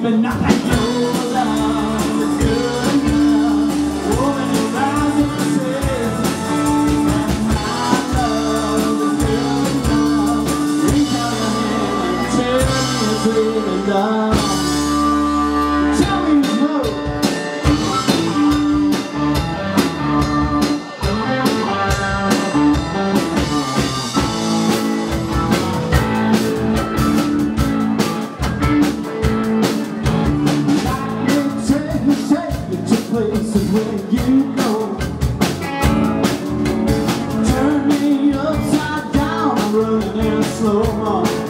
even nothing knows I'm good enough. And my love is good enough. Reach out your hand and me. in slow motion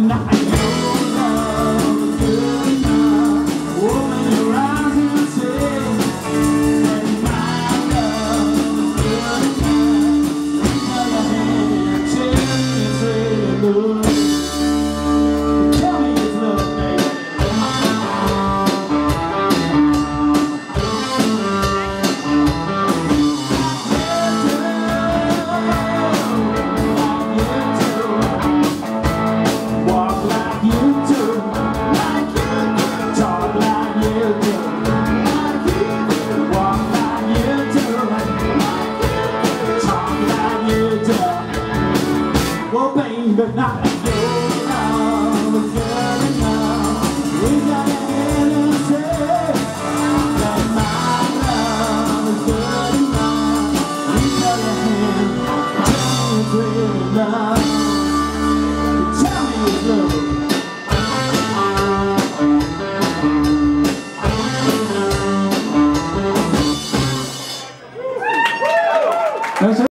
night. in the night.